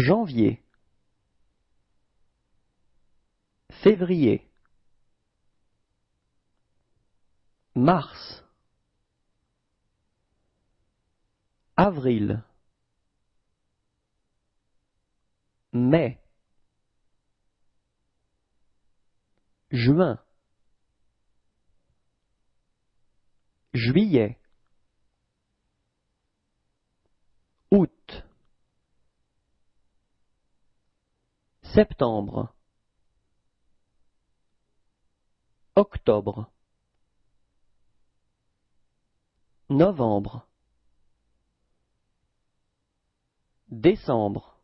Janvier. Février. Mars. Avril. Mai. Juin. Juillet. Septembre. Octobre. Novembre. Décembre.